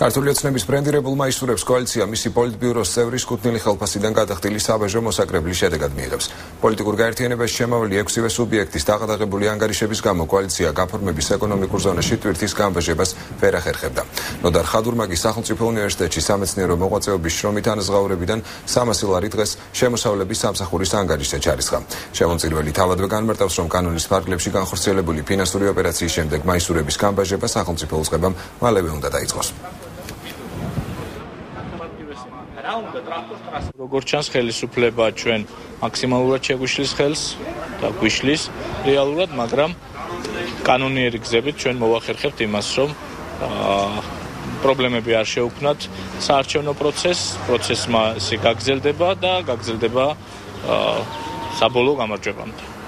ქართული ოცნების ბრენდირებულმა ისურებს კოალიცია მისი პოლიტბიუროს წევრის კუთნილი ხელფასიდან გადახდილი საბაჟო მოსაკრებლის შედეგად მიიღებს. პოლიტიკურ გაერთიანებაში შემავალი ექვსივე სუბიექტის დაყადაღებული ანგარიშების გამო კოალიცია გაფორმების ეკონომიკურ ზონაში ტვირთის გამბაჟებას ვერ ახერხებდა. ნოდარ ხადურმაგი სახელმწიფო უნივერსიტეტში სამეცნიერო მოღვაწეობის შრომით ანაზღაურებიდან 300 ლარი დღეს შემოსავლების სამსახურის ანგარიშზე ჩარისხა. შემოწირველი თავადვე განმარტავს, რომ კანონის ფარგლებში განხორციელებული ფინანსური ოპერაციის შემდეგ მაისურების გამბაჟება სახელმწიფო უწყებამ მალევე უნდა დაიწყოს. რა უნდა ტრანსპორტ ტრასა როგორ ჩანს ხელისუფლება ჩვენ მაქსიმალურად შეგვიშლის ხელს და გვიშლის რეალურად მაგრამ კანონიერი გზებით ჩვენ მოვახერხებთ იმას რომ პრობლემები არ შეუქმნათ. საარჩევნო პროცესს პროცესმა ისე გაგზელდება და გაგზელდება აა საბოლოო გამარჯვებამდე